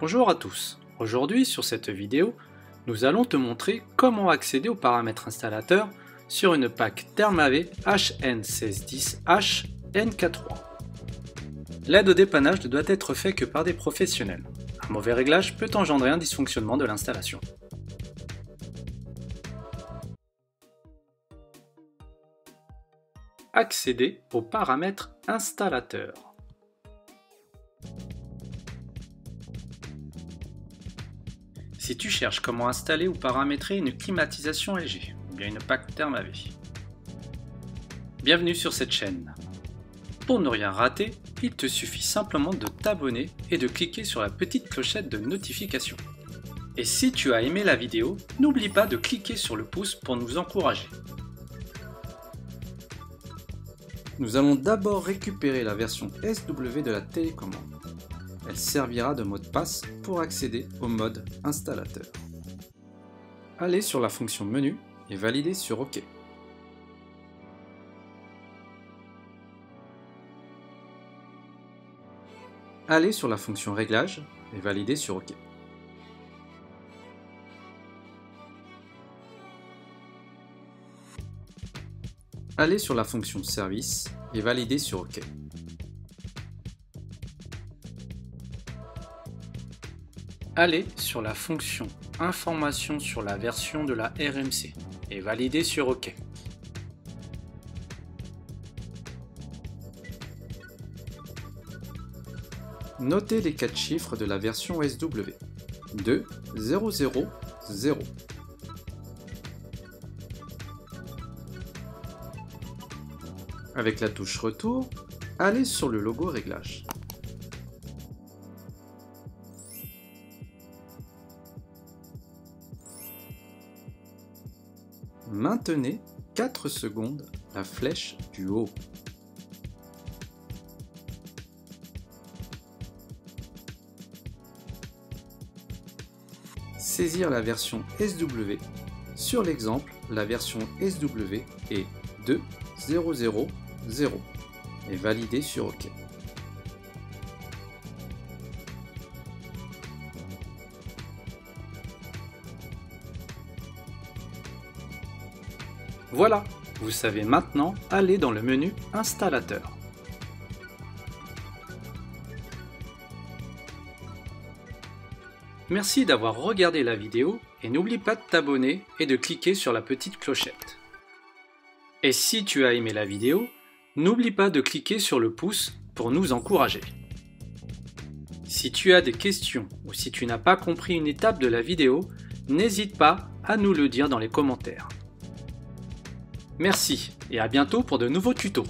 Bonjour à tous, aujourd'hui sur cette vidéo, nous allons te montrer comment accéder aux paramètres installateurs sur une PAC Thermave HN1610H NK3. L'aide au dépannage ne doit être fait que par des professionnels. Un mauvais réglage peut engendrer un dysfonctionnement de l'installation. Accéder aux paramètres installateurs. Si tu cherches comment installer ou paramétrer une climatisation LG, ou bien une PAC Thermave. Bienvenue sur cette chaîne. Pour ne rien rater, il te suffit simplement de t'abonner et de cliquer sur la petite clochette de notification. Et si tu as aimé la vidéo, n'oublie pas de cliquer sur le pouce pour nous encourager. Nous allons d'abord récupérer la version SW de la télécommande. Elle servira de mot de passe pour accéder au mode installateur. Allez sur la fonction menu et validez sur OK. Allez sur la fonction réglage et validez sur OK. Allez sur la fonction service et validez sur OK. Allez sur la fonction Information sur la version de la RMC et validez sur OK. Notez les 4 chiffres de la version SW. 2, 0, 0, 0. Avec la touche Retour, allez sur le logo Réglage. Maintenez 4 secondes la flèche du haut. Saisir la version SW. Sur l'exemple, la version SW est 2.0.0.0 et valider sur OK. Voilà, vous savez maintenant aller dans le menu Installateur. Merci d'avoir regardé la vidéo et n'oublie pas de t'abonner et de cliquer sur la petite clochette. Et si tu as aimé la vidéo, n'oublie pas de cliquer sur le pouce pour nous encourager. Si tu as des questions ou si tu n'as pas compris une étape de la vidéo, n'hésite pas à nous le dire dans les commentaires. Merci et à bientôt pour de nouveaux tutos.